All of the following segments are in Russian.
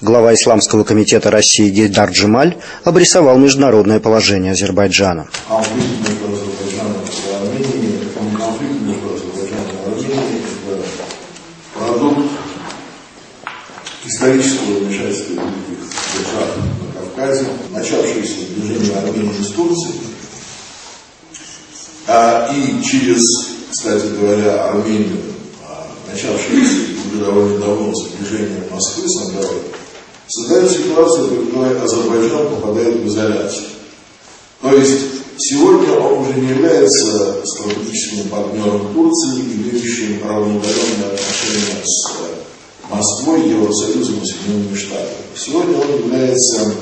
Глава Исламского комитета России Гейдар Джемаль обрисовал международное положение Азербайджана. исторического вмешательства великих держав на Кавказе, начавшееся движение Армении с Турцией, а, и через, кстати говоря, Армению, а, начавшееся уже довольно давно с движением Москвы с Ангарой, создает ситуацию, при которой Азербайджан попадает в изоляцию. То есть сегодня он уже не является стратегическим партнером Турции, имеющим равноудаленное отношение с э, Москвой, Евросоюзом и Соединенными Штатами. Сегодня он является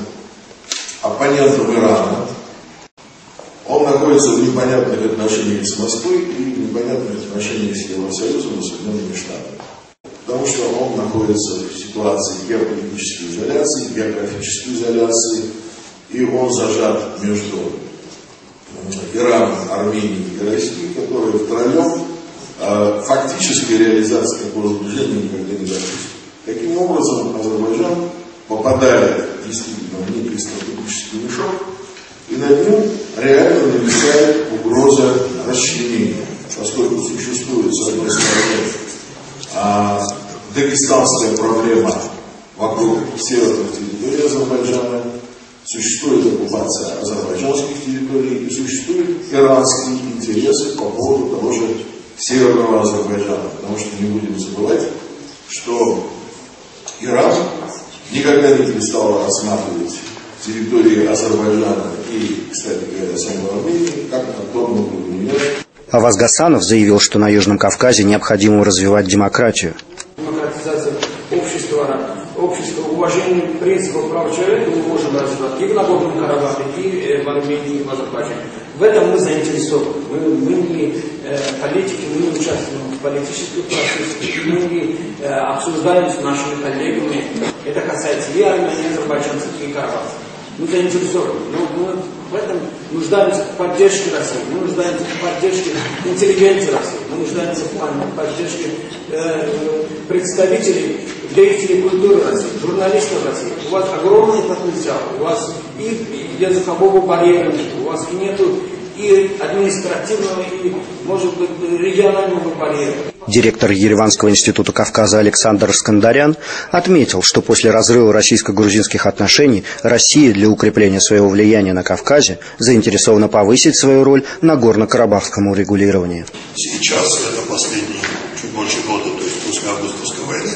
оппонентом Ирана. Он находится в непонятных отношениях с Москвой и в непонятных отношениях с Евросоюзом и Соединенными Штатами. Потому что он находится в ситуации геополитической изоляции, географической изоляции, и он зажат между Ираном, Арменией и Россией, которые втроем э, фактической реализации такого движения никогда не допустят. Таким образом, Азербайджан попадает действительно в некий стратегический мешок, и над ним реально нависает угроза расчленения, поскольку существует, с одной стороны, а, дагестанская проблема вокруг северных территорий Азербайджана, существует оккупация азербайджанских территорий и существуют иранские интересы по поводу того же северного Азербайджана. Потому что не будем забывать, что Иран никогда не перестал рассматривать территории Азербайджана и, кстати говоря, самой Армении как универ. Аваз Гасанов заявил, что на Южном Кавказе необходимо развивать демократию. Общества, общество, уважение принципов прав человека мы можем развивать и в Нагорном Карабахе, и в Армении, и в Азербайджане. В этом мы заинтересованы. Мы, мы не э, политики, мы не участвуем в политических процессах, мы не э, обсуждаем с нашими коллегами. Это касается и Армении, и азербайджанцев, и карабахцев. Мы заинтересованы. Но мы в этом нуждаемся в поддержке России, мы нуждаемся в поддержке интеллигенции России, мы нуждаемся в поддержке э, представителей, деятелей культуры России, журналистов России. У вас огромный потенциал, у вас и языкового барьера нет, у вас нету и административного, и, может быть, регионального барьера. Директор Ереванского института Кавказа Александр Скандарян отметил, что после разрыва российско-грузинских отношений Россия для укрепления своего влияния на Кавказе заинтересована повысить свою роль на горно-карабахском урегулировании. Сейчас, это последние чуть больше года, то есть после августовской войны,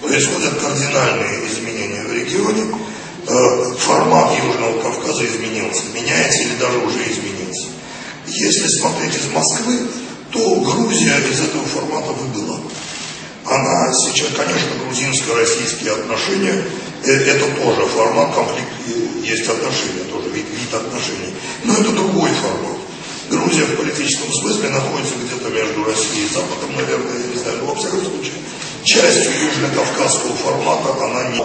происходят кардинальные изменения в регионе. Э, формат Южного Кавказа изменился, меняется или даже уже изменился. Если смотреть из Москвы, то Грузия из этого формата выбыла. Она сейчас, конечно, грузинско-российские отношения, э, это тоже формат, конфликт, есть отношения, тоже вид, вид отношений. Но это другой формат. Грузия в политическом смысле находится где-то между Россией и Западом, наверное, я не знаю, но во всяком случае, частью южно-кавказского формата она не...